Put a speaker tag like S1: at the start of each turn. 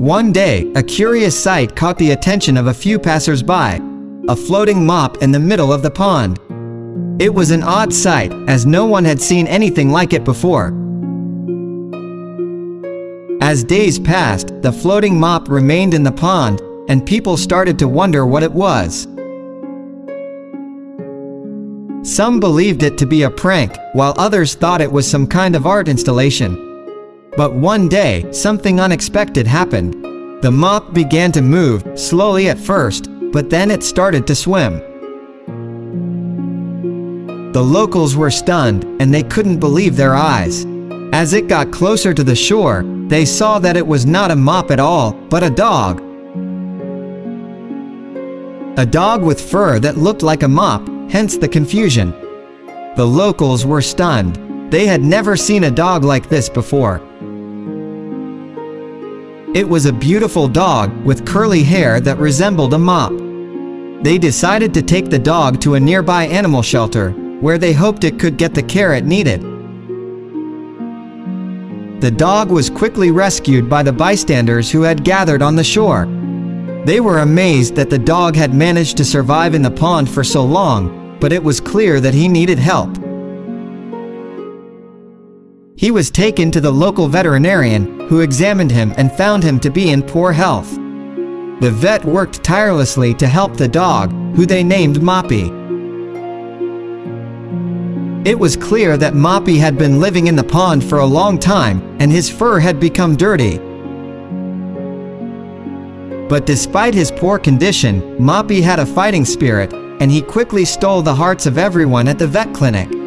S1: One day, a curious sight caught the attention of a few passers-by. A floating mop in the middle of the pond. It was an odd sight, as no one had seen anything like it before. As days passed, the floating mop remained in the pond, and people started to wonder what it was. Some believed it to be a prank, while others thought it was some kind of art installation. But one day, something unexpected happened. The mop began to move, slowly at first, but then it started to swim. The locals were stunned, and they couldn't believe their eyes. As it got closer to the shore, they saw that it was not a mop at all, but a dog. A dog with fur that looked like a mop, hence the confusion. The locals were stunned. They had never seen a dog like this before. It was a beautiful dog with curly hair that resembled a mop. They decided to take the dog to a nearby animal shelter, where they hoped it could get the care it needed. The dog was quickly rescued by the bystanders who had gathered on the shore. They were amazed that the dog had managed to survive in the pond for so long, but it was clear that he needed help. He was taken to the local veterinarian, who examined him and found him to be in poor health. The vet worked tirelessly to help the dog, who they named Moppy. It was clear that Moppy had been living in the pond for a long time, and his fur had become dirty. But despite his poor condition, Moppy had a fighting spirit, and he quickly stole the hearts of everyone at the vet clinic.